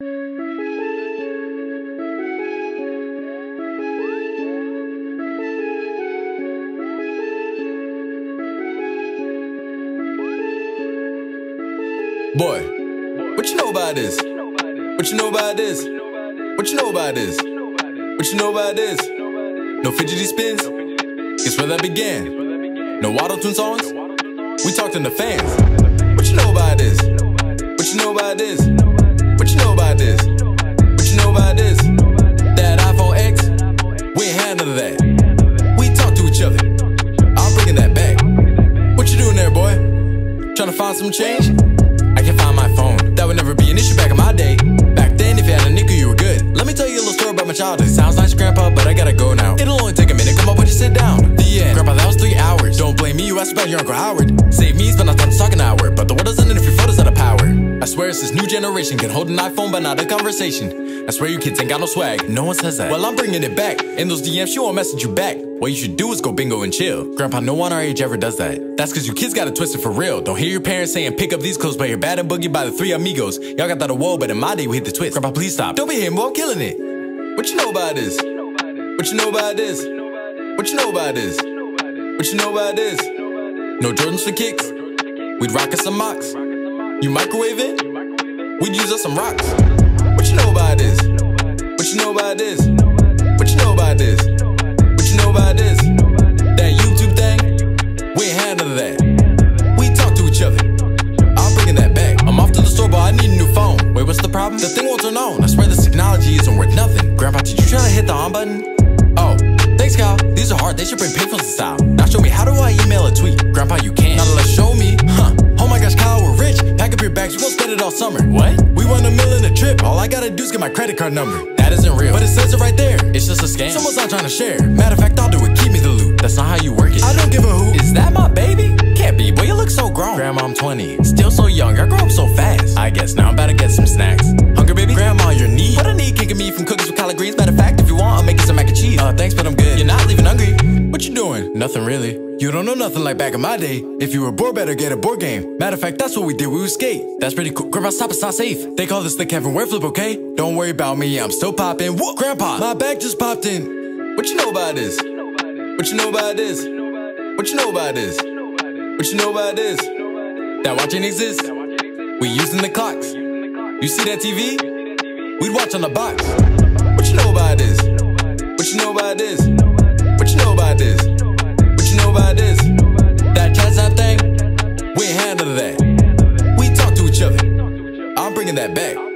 Boy, what you know about this? What you know about this? What you know about this? What you know about this? No fidgety spins? Guess where that began? No auto tune songs? We talked in the fans. What you know about this? What you know about this? Of that. We talk to each other. I'm bringing that back. What you doing there, boy? Trying to find some change? I can find my phone. That would never be an issue back in my day. Back then, if you had a nickel, you were good. Let me tell you a little story about my childhood. Sounds nice, Grandpa, but I gotta go now. It'll only take a minute. Come on, would you sit down? The end. Grandpa, that was three hours. Don't me. You asked about your Uncle Howard. Save me, spend our time talking hour. But the world doesn't end if your photos out of power. I swear it's this new generation can hold an iPhone, but not a conversation. I swear you kids ain't got no swag. No one says that. Well, I'm bringing it back. In those DMs, she won't message you back. What you should do is go bingo and chill. Grandpa, no one our age ever does that. That's cause you kids got it twisted for real. Don't hear your parents saying pick up these clothes, but you're bad and boujee by the three amigos. Y'all got that a whoa, but in my day we hit the twist. Grandpa, please stop. Don't be hitting, boy, I'm killing it. What you know about this? What you know about this? What you know about this? What you know about this? No Jordans for kicks. We'd rock us some mocks. You microwave it? We'd use us some rocks. What you know about this? What you know about this? What you know about this? What you know about this? That YouTube thing? We ain't had none of that. We talk to each other. I'm bringing that back. I'm off to the store, but I need a new phone. Wait, what's the problem? The thing won't turn on. I swear this technology isn't worth nothing. Grandpa, did you try to hit the on button? Oh, thanks, Kyle. These are hard. They should bring payphones style. Now show me how do I email a tweet? Grandpa, you can't. Not unless show me. Huh. Oh my gosh, Kyle, we're rich. Pack up your bags. We gon' spend it all summer. What? We want a million a trip. All I gotta do is get my credit card number. That isn't real. But it says it right there. It's just a scam. Someone's not trying to share. Matter of fact, I'll do it. Keep me the loot. That's not how you work it. I don't give a hoot. Is that my baby? Can't be, boy. You look so grown. Grandma, I'm 20. Still so young. I grew up so fast. I guess now I'm about to get some snacks. Hunger, baby? Grandma, your knee. Nothing really. You don't know nothing like back in my day. If you were bored, better get a board game. Matter of fact, that's what we did. We would skate. That's pretty cool. Grandpa, stop. It's not safe. They call this the Kevin Ware flip, okay? Don't worry about me. I'm still popping. Whoa, Grandpa, my bag just popped in. What you know about this? What you know about this? What you know about this? What you know about this? That watching exists. We using the clocks. You see that TV? We'd watch on the box. What you know about this? What you know about this? What you know about this? Bringing that back.